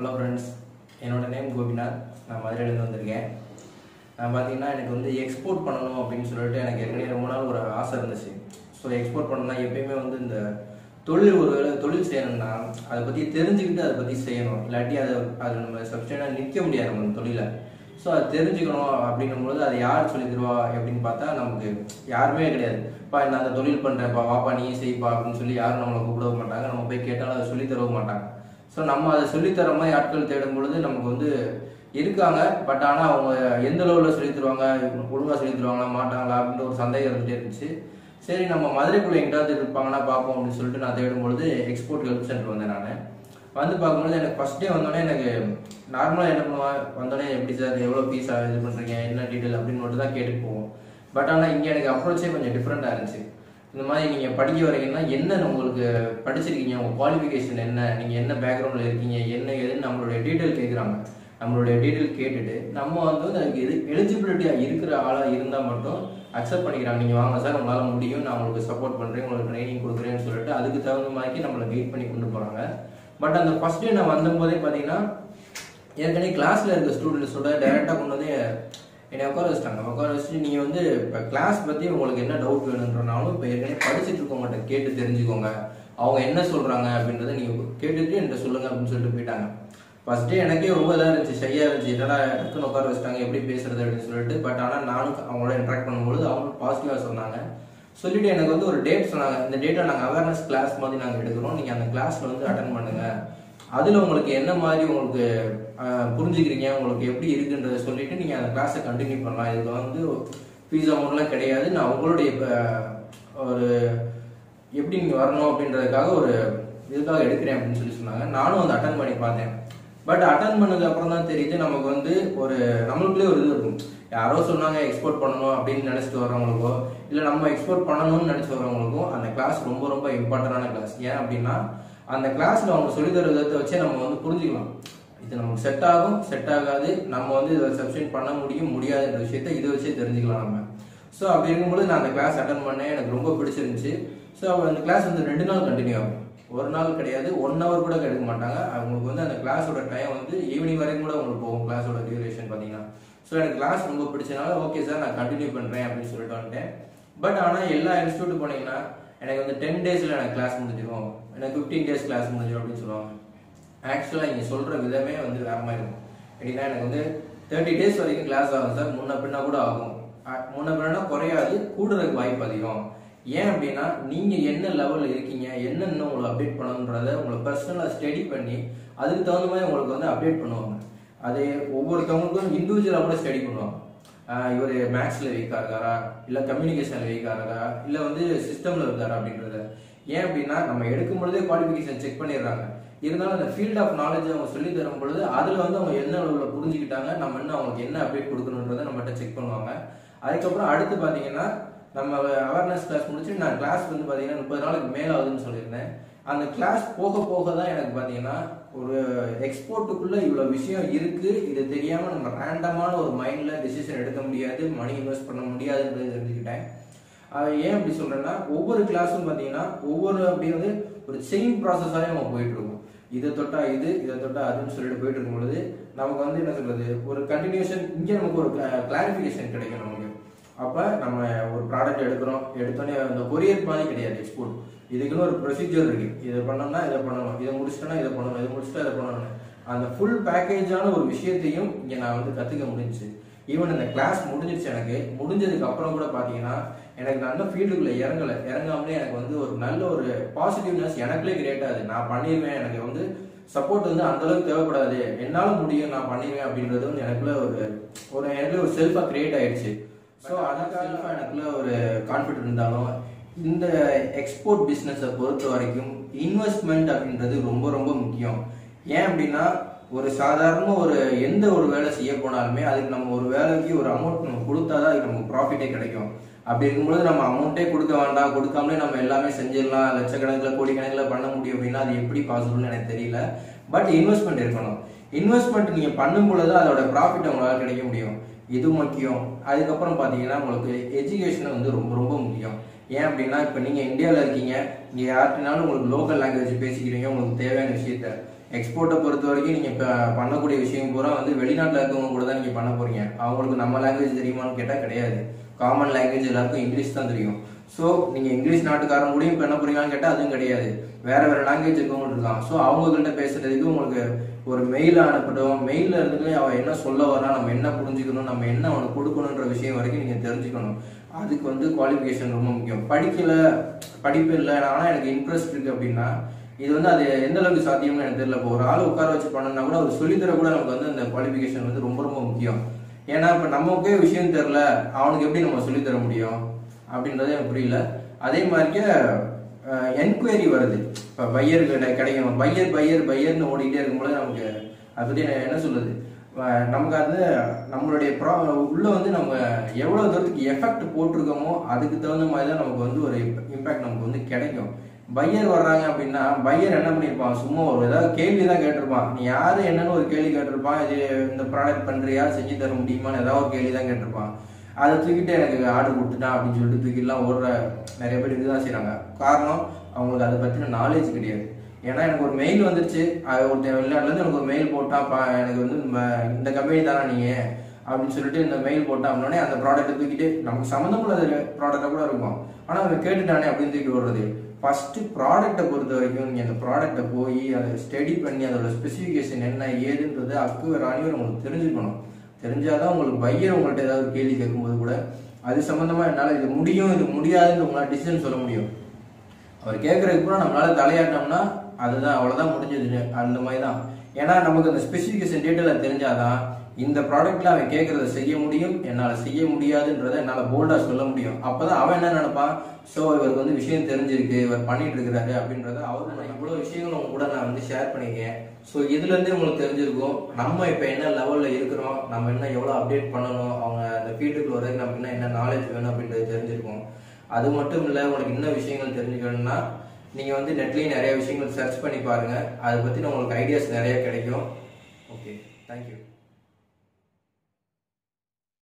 Hello friends என்னோட name Gopinath. நான் மதுரையிலேருந்து வந்திருக்கேன். நான் பார்த்தீங்கன்னா எனக்கு வந்து எக்ஸ்போர்ட் பண்ணணும் அப்படின்னு சொல்லிட்டு எனக்கு ஏற்கனவே ரொம்ப நாள் ஒரு ஆசை இருந்துச்சு. ஸோ எக்ஸ்போர்ட் பண்ணணும்னா எப்பயுமே வந்து இந்த தொழில் ஒரு தொழில் செய்யணும்னா அதை பற்றி தெரிஞ்சுக்கிட்டு அதை பற்றி செய்யணும். இல்லாட்டி அதை அது நம்ம சப்ஸ்டேனாக நிற்க முடியாது நம்ம தொழிலை. ஸோ அது தெரிஞ்சுக்கணும் அப்படின்னும்போது அதை யார் சொல்லி தருவா அப்படின்னு பார்த்தா நமக்கு யாருமே கிடையாது. இப்போ நான் அந்த தொழில் பண்ணுறேன்ப்பா வாப்பா நீ செய்ப்பா. அப்படின்னு சொல்லி யாரும் நம்மளை கூப்பிடவும் மாட்டாங்க. நம்ம போய் கேட்டாலும் அதை சொல்லித் தரவும் மாட்டாங்க. ஸோ நம்ம அதை சொல்லித்தர மாதிரி ஆட்கள் தேடும் பொழுது நமக்கு வந்து இருக்காங்க. பட் ஆனால் அவங்க எந்த லெவலில் சொல்லித் தருவாங்க? ஒழுங்காக சொல்லி தருவாங்களா? மாட்டாங்களா? அப்படின்ற ஒரு சந்தேகம் இருந்துகிட்டே இருந்துச்சு. சரி நம்ம மதுரைக்குள்ளே எங்கிட்டாவது இருப்பாங்கன்னா பார்ப்போம் அப்படின்னு சொல்லிட்டு நான் தேடும் பொழுது எக்ஸ்போர்ட் ஹெல்ப் சென்டர் வந்தேன் நான். வந்து பார்க்கும்போது எனக்கு ஃபர்ஸ்ட் டே வந்தோடனே எனக்கு நார்மலாக என்ன பண்ணுவேன் வந்தோடனே எப்படி சார் எவ்வளோ ஃபீஸ் இது பண்ணுறீங்க என்ன டீட்டெயில் அப்படின்னு மட்டும் தான் கேட்டு போவோம். பட் ஆனால் இங்கே எனக்கு அப்ரோச்சே கொஞ்சம் டிஃப்ரெண்ட்டாக இருந்துச்சு. இந்த மாதிரி நீங்கள் படிக்க வரீங்கன்னா என்னென்ன உங்களுக்கு படிச்சிருக்கீங்க? உங்கள் குவாலிஃபிகேஷன் என்ன? நீங்கள் என்ன பேக்ரவுண்டில் இருக்கீங்க? என்ன ஏதுன்னு நம்மளுடைய டீட்டெயில் கேட்குறாங்க நம்மளுடைய டீட்டெயில் கேட்டுட்டு நம்ம வந்து அதுக்கு எது எலிஜிபிலிட்டியாக இருக்கிற ஆளாக இருந்தால் மட்டும் அக்செப்ட் பண்ணிக்கிறாங்க. நீங்கள் வாங்க சார் உங்களால் முடியும். நான் உங்களுக்கு சப்போர்ட் பண்ணுறேன் உங்களுக்கு ட்ரைனிங் கொடுக்குறேன்னு சொல்லிட்டு அதுக்கு தகுந்த மாதிரி நம்மளை கைட் பண்ணி கொண்டு போகிறாங்க பட் அந்த ஃபர்ஸ்ட் டே நான் வந்தபோதே பார்த்தீங்கன்னா ஏற்கனவே கிளாஸில் இருக்க ஸ்டூடெண்ட்ஸோட டைரெக்டாக கொண்டு வந்து என்னை உட்கார வச்சிட்டாங்க உட்கார வச்சுட்டு நீங்கள் வந்து இப்போ கிளாஸ் பற்றி உங்களுக்கு என்ன டவுட் வேணுன்றனாலும் இப்போ ஏற்கனவே படிச்சுட்டு இருக்கவங்கள்ட்ட கேட்டு தெரிஞ்சுக்கோங்க. அவங்க என்ன சொல்கிறாங்க அப்படின்றத நீங்கள் கேட்டுட்டு என்கிட்ட சொல்லுங்க அப்படின்னு சொல்லிட்டு போயிட்டாங்க. ஃபர்ஸ்ட் டே எனக்கே ரொம்ப இதாக இருந்துச்சு ஷையாக இருந்துச்சு. என்னடா டக்குன்னு உட்கார வச்சிட்டாங்க எப்படி பேசுறது அப்படின்னு சொல்லிட்டு. பட் ஆனால் நானும் அவங்களோட இன்ட்ராக்ட் பண்ணும்போது அவங்களும் பாசிட்டிவாக சொன்னாங்க. சொல்லிட்டு எனக்கு வந்து ஒரு டேட் சொன்னாங்க. இந்த டேட்டை நாங்கள் அவேர்னஸ் கிளாஸ் மாதிரி நாங்கள் எடுக்கிறோம். நீங்கள் அந்த கிளாஸில் வந்து அட்டன் பண்ணுங்கள் அதில் உங்களுக்கு என்ன மாதிரி உங்களுக்கு புரிஞ்சுக்கிறீங்க? உங்களுக்கு எப்படி இருக்குன்றத சொல்லிட்டு நீங்கள் அந்த கிளாஸை கண்டினியூ பண்ணலாம். இதில் வந்து ஃபீஸ் அமௌண்ட்லாம் கிடையாது. நான் உங்களுடைய இப்போ ஒரு எப்படி நீங்கள் வரணும் அப்படின்றதுக்காக ஒரு இதுக்காக எடுக்கிறேன் அப்படின்னு சொல்லி சொன்னாங்க. நானும் வந்து அட்டன் பண்ணி பார்த்தேன். பட் அட்டன் பண்ணதுக்கு அப்புறம் தான் தெரியுது நமக்கு வந்து ஒரு நம்மளுக்குள்ளே ஒரு இது இருக்கும். யாரோ சொன்னாங்க எக்ஸ்போர்ட் பண்ணணும் அப்படின்னு நினச்சிட்டு வர்றவங்களுக்கோ இல்லை நம்ம எக்ஸ்போர்ட் பண்ணணும்னு நினச்சி வர்றவங்களுக்கும் அந்த கிளாஸ் ரொம்ப ரொம்ப இம்பார்ட்டண்டான கிளாஸ் ஏன் அப்படின்னா அந்த கிளாஸில் அவங்க சொல்லி தர விதத்தை வச்சே நம்ம வந்து புரிஞ்சுக்கலாம். இது நமக்கு செட் ஆகும் செட் ஆகாது. நம்ம வந்து இதை சப்ஸ்டியூட் பண்ண முடியும் முடியாதுன்ற விஷயத்த இதை வச்சே தெரிஞ்சுக்கலாம் நம்ம. ஸோ அப்படி இருக்கும்போது நான் அந்த கிளாஸ் அட்டன் பண்ணேன். எனக்கு ரொம்ப பிடிச்சிருந்துச்சு. ஸோ அந்த கிளாஸ் வந்து ரெண்டு நாள் கண்டினியூ ஆகும். ஒரு நாள் கிடையாது ஒன் ஹவர் கூட எடுக்க மாட்டாங்க. அவங்களுக்கு வந்து அந்த கிளாஸோட டைம் வந்து ஈவினிங் வரைக்கும் கூட உங்களுக்கு போகும் கிளாஸோட டியூரேஷன் பார்த்தீங்கன்னா. ஸோ எனக்கு கிளாஸ் ரொம்ப பிடிச்சனால ஓகே சார் நான் கண்டினியூ பண்ணுறேன் அப்படின்னு சொல்லிட்டு வந்துட்டேன். பட் ஆனால் எல்லா இன்ஸ்டியூட் போனீங்கன்னா எனக்கு வந்து டென் டேஸில் எனக்கு கிளாஸ் முடிஞ்சிடும் எனக்கு ஃபிஃப்டீன் டேஸ் கிளாஸ் முடிஞ்சிடும் அப்படின்னு சொல்லுவாங்க. ஆக்சுவலாக நீங்கள் சொல்கிற விதமே வந்து வேற மாதிரி இருக்கும். எப்படின்னா எனக்கு வந்து தேர்ட்டி டேஸ் வரைக்கும் கிளாஸ் ஆகும் சார் முன்ன பின்னா கூட ஆகும். முன்ன பின்னா குறையாது. கூடுறதுக்கு வாய்ப்பு அதிகம். ஏன் அப்படின்னா நீங்கள் என்ன லெவலில் இருக்கீங்க என்னென்ன உங்களை அப்டேட் பண்ணணுன்றத உங்களை பர்சனலாக ஸ்டடி பண்ணி அதுக்கு தகுந்த மாதிரி உங்களுக்கு வந்து அப்டேட் பண்ணுவாங்க. அது ஒவ்வொருத்தவங்களுக்கும் இண்டிவிஜுவலாக கூட ஸ்டடி பண்ணுவாங்க. இவர் மேக்ஸில் வீக்காக இருக்காரா இல்லை கம்யூனிகேஷனில் வீக்காக இருக்காரா இல்லை வந்து சிஸ்டமில் இருக்காரா அப்படின்றத. ஏன் அப்படின்னா நம்ம எடுக்கும் பொழுதே குவாலிஃபிகேஷன் செக் பண்ணிடுறாங்க. இருந்தாலும் அந்த ஃபீல்ட் ஆஃப் நாலேஜ் அவங்க சொல்லி தரும் பொழுது அதில் வந்து அவங்க என்ன அளவில் புரிஞ்சுக்கிட்டாங்க நம்ம என்ன அவங்களுக்கு என்ன அப்டேட் கொடுக்கணுன்றதை நம்மகிட்ட செக் பண்ணுவாங்க. அதுக்கப்புறம் அடுத்து பார்த்தீங்கன்னா நம்ம அவேர்னஸ் கிளாஸ் முடிச்சு நான் கிளாஸ் வந்து பார்த்தீங்கன்னா முப்பது நாளுக்கு மேலே ஆகுதுன்னு சொல்லியிருந்தேன். அந்த கிளாஸ் போக போக தான் எனக்கு பார்த்தீங்கன்னா ஒரு எக்ஸ்போர்ட்டுக்குள்ள இவ்வளோ விஷயம் இருக்கு. இது தெரியாம நம்ம ரேண்டமான ஒரு மைண்ட்ல டிசிஷன் எடுக்க முடியாது மணி இன்வெஸ்ட் பண்ண முடியாதுன்றது தெரிஞ்சுக்கிட்டேன். அது ஏன் அப்படி சொல்றேன்னா ஒவ்வொரு கிளாஸும் பார்த்தீங்கன்னா ஒவ்வொரு அப்படிங்கிறது வந்து ஒரு செயின் ப்ராசஸாகவே நம்ம போயிட்டு இருக்கோம். இதை தொட்டா இது இதை தொட்டா அதுன்னு சொல்லிட்டு போயிட்டு இருக்கும் பொழுது நமக்கு வந்து என்ன சொல்றது? ஒரு கண்டினியூஷன் இங்கே நமக்கு ஒரு கிளாரிஃபிகேஷன் கிடைக்கும் நமக்கு அப்போ நம்ம ஒரு ப்ராடக்ட் எடுக்கிறோம். எடுத்தோன்னே அந்த கொரியர் மாதிரி கிடையாது எக்ஸ்போர்ட் இதுக்குன்னு ஒரு ப்ரொசீஜர் இருக்கு. இதை பண்ணோம்னா இதை பண்ணணும் இதை முடிச்சிட்டோம்னா இதை பண்ணணும் இதை முடிச்சுட்டா இதை பண்ணணும் அந்த ஃபுல் பேக்கேஜான ஒரு விஷயத்தையும் இங்கே நான் வந்து கற்றுக்க முடிஞ்சு ஈவன் அந்த கிளாஸ் முடிஞ்சிருச்சு எனக்கு. முடிஞ்சதுக்கு அப்புறம் கூட பார்த்தீங்கன்னா எனக்கு நல்ல ஃபீல்டுக்குள்ளே இறங்கலை. இறங்காமலே எனக்கு வந்து ஒரு நல்ல ஒரு பாசிட்டிவ்னஸ் எனக்குள்ளே கிரியேட் ஆகுது. நான் பண்ணிடுவேன் எனக்கு வந்து சப்போர்ட் வந்து அந்த அளவுக்கு தேவைப்படாது. என்னால முடியும் நான் பண்ணிடுவேன் அப்படின்றது வந்து எனக்குள்ள ஒரு ஒரு எனக்குள்ள ஒரு செல்ஃபாக கிரியேட் ஆயிடுச்சு. ஸோ அதுக்காக எனக்குள்ள ஒரு கான்ஃபிடென்ட் இருந்தாலும் இந்த எக்ஸ்போர்ட் பிஸ்னஸை பொறுத்த வரைக்கும் இன்வெஸ்ட்மெண்ட் அப்படின்றது ரொம்ப ரொம்ப முக்கியம். ஏன் அப்படின்னா ஒரு சாதாரண ஒரு எந்த ஒரு வேலை செய்ய போனாலுமே அதுக்கு நம்ம ஒரு வேலைக்கு ஒரு அமௌண்ட் நம்ம கொடுத்தா தான் அதுக்கு நமக்கு ப்ராஃபிட்டே கிடைக்கும். அப்படி இருக்கும்போது நம்ம அமௌண்ட்டே கொடுக்க வேண்டாம் கொடுக்காமலே நம்ம எல்லாமே செஞ்சிடலாம் லட்சக்கணக்கில் கோடிக்கணக்கில் பண்ண முடியும் அப்படின்னா அது எப்படி பாசிபிள்னு எனக்கு தெரியல. பட் இன்வெஸ்ட்மெண்ட் இருக்கணும். இன்வெஸ்ட்மெண்ட் நீங்கள் பண்ணும் பொழுது அதோட ப்ராஃபிட் உங்களால் கிடைக்க முடியும். இது முக்கியம். அதுக்கப்புறம் பார்த்தீங்கன்னா உங்களுக்கு எஜுகேஷன் வந்து ரொம்ப ரொம்ப முக்கியம். ஏன் அப்படின்னா இப்போ நீங்கள் இந்தியாவில் இருக்கீங்க. நீங்கள் யார்கிட்டனாலும் உங்களுக்கு லோக்கல் லாங்குவேஜ் பேசிக்கிறீங்க. உங்களுக்கு தேவையான விஷயத்த. எக்ஸ்போர்ட்டை பொறுத்த வரைக்கும் நீங்கள் இப்போ பண்ணக்கூடிய விஷயம் பூரா வந்து வெளிநாட்டில் இருக்கவங்க கூட தான் நீங்கள் பண்ண போகிறீங்க அவங்களுக்கு நம்ம லாங்குவேஜ் தெரியுமான்னு கேட்டால் கிடையாது. காமன் லாங்குவேஜ் எல்லாருக்கும் இங்கிலீஷ் தான் தெரியும். ஸோ நீங்கள் இங்கிலீஷ் நாட்டுக்காரங்க கூடயும் இப்போ என்ன போறீங்களான்னு கேட்டால் அதுவும் கிடையாது. வேறு வேறு லாங்குவேஜ் இருக்கவங்க இருக்கான். ஸோ அவங்ககிட்ட பேசுறதுக்கு உங்களுக்கு ஒரு மெயில் அனுப்பட்டும். மெயிலில் இருந்து அவன் என்ன சொல்ல வரான் நம்ம என்ன புரிஞ்சுக்கணும் நம்ம என்ன அவனுக்கு கொடுக்கணுன்ற விஷயம் வரைக்கும் நீங்கள் தெரிஞ்சுக்கணும். அதுக்கு வந்து குவாலிஃபிகேஷன் ரொம்ப முக்கியம். படிக்கலை படிப்பு இல்லை ஆனால் எனக்கு இன்ட்ரெஸ்ட் இருக்குது அப்படின்னா இது வந்து அது எந்த அளவுக்கு சாத்தியம்னு எனக்கு தெரியல. இப்போ ஒரு ஆள் உட்கார வச்சு பண்ணனா கூட அவர் சொல்லித்தர கூட நமக்கு வந்து அந்த குவாலிஃபிகேஷன் வந்து ரொம்ப ரொம்ப முக்கியம். ஏன்னா இப்போ நமக்கே விஷயம் தெரில அவனுக்கு எப்படி நம்ம சொல்லித் தர முடியும்? அப்படின்றது எனக்கு புரியல. அதே மாதிரியே என்கொயரி வருது. இப்போ பையர் கிடைக்கும் பையர் பையர் பையர்னு ஓடிக்கிட்டே இருக்கும்போது நமக்கு அதை பற்றி என்ன சொல்லுது நமக்கு அது நம்மளுடைய ப்ரா உள்ளே வந்து நம்ம எவ்வளோ தூரத்துக்கு எஃபெக்ட் போட்டிருக்கோமோ அதுக்கு தகுந்த மாதிரி தான் நமக்கு வந்து ஒரு இம்பேக்ட் நமக்கு வந்து கிடைக்கும். பையர் வர்றாங்க அப்படின்னா பையர் என்ன பண்ணியிருப்பான்? சும்மா ஒரு ஏதாவது கேள்வி தான் கேட்டிருப்பான். நீ யார் என்னன்னு ஒரு கேள்வி கேட்டிருப்பான். இது இந்த ப்ராடக்ட் பண்ணுறியா செஞ்சு தர முடியுமான்னு ஏதாவது ஒரு கேள்வி தான் கேட்டிருப்பான். அதை தூக்கிட்டு எனக்கு ஆர்டர் கொடுத்துட்டான் அப்படின்னு சொல்லிட்டு தூக்கிலாம் ஓடுற நிறைய பேர் இதுதான் செய்கிறாங்க காரணம் அவங்களுக்கு அதை பற்றின நாலேஜ் கிடையாது. ஏன்னா எனக்கு ஒரு மெயில் வந்துருச்சு. அது ஒருத்தன் வெளிநாட்டுலேருந்து எனக்கு ஒரு மெயில் போட்டாப்பா எனக்கு வந்து இந்த- இந்த கம்பெனி தானே நீங்கள் அப்படின்னு சொல்லிட்டு இந்த மெயில் போட்டா அப்படின்னே அந்த ப்ராடக்ட்டை தூக்கிட்டு நமக்கு சம்மந்தமுள்ள ப்ராடக்டாக கூட இருக்கும். ஆனால் அவன் கேட்டுட்டானே அப்படின்னு தூக்கிட்டு ஓடுறது. ஃபர்ஸ்ட் ப்ராடக்ட்டை பொறுத்த வரைக்கும் நீங்கள் அந்த ப்ராடக்ட்டை போய் அதை ஸ்டடி பண்ணி அதோட ஸ்பெசிஃபிகேஷன் என்ன ஏதுன்றது அக்குவர் வேறு அனைவரும் உங்களுக்கு தெரிஞ்சுக்கணும். தெரிஞ்சாதான் உங்களுக்கு பையன் உங்கள்கிட்ட ஏதாவது ஒரு கேள்வி கேட்கும்போது கூட அது சம்மந்தமாக என்னால் இது முடியும் இது முடியாதுன்னு உங்களால் டிசிஷன் சொல்ல முடியும். அவர் கேட்கறதுக்கு கூட நம்மளால தலையாட்டினோம்னா அதுதான் அவ்வளோதான் முடிஞ்சது அந்த மாதிரி தான் ஏன்னா நமக்கு அந்த ஸ்பெசிஃபிகேஷன் டீட்டெயிலாக தெரிஞ்சாதான் இந்த ப்ராடக்ட்ல அவன் கேட்கறத செய்ய முடியும் என்னால் செய்ய முடியாதுன்றதை என்னால் போல்டாக சொல்ல முடியும். அப்பதான் அவன் என்ன நினைப்பான்? ஸோ இவருக்கு வந்து விஷயம் தெரிஞ்சிருக்கு இவர் பண்ணிட்டு இருக்கிறாரு அப்படின்றத அவரு நான் இவ்வளோ விஷயங்கள் உங்க கூட நான் வந்து ஷேர் பண்ணியிருக்கேன் ஸோ இதுலேருந்தே உங்களுக்கு தெரிஞ்சிருக்கும் நம்ம இப்போ என்ன லெவலில் இருக்கிறோம் நம்ம என்ன எவ்வளோ அப்டேட் பண்ணணும் அவங்க அந்த ஃபீல்டுக்கு வர்றதுக்கு நமக்கு என்ன என்ன நாலேஜ் வேணும் அப்படின்றது தெரிஞ்சிருக்கும். அது மட்டும் இல்லை உங்களுக்கு இன்னும் விஷயங்கள் தெரிஞ்சுக்கணும்னா நீங்கள் வந்து நெட்லேயும் நிறைய விஷயங்கள் சர்ச் பண்ணி பாருங்கள் அதை பற்றின உங்களுக்கு ஐடியாஸ் நிறைய கிடைக்கும். Okay thank you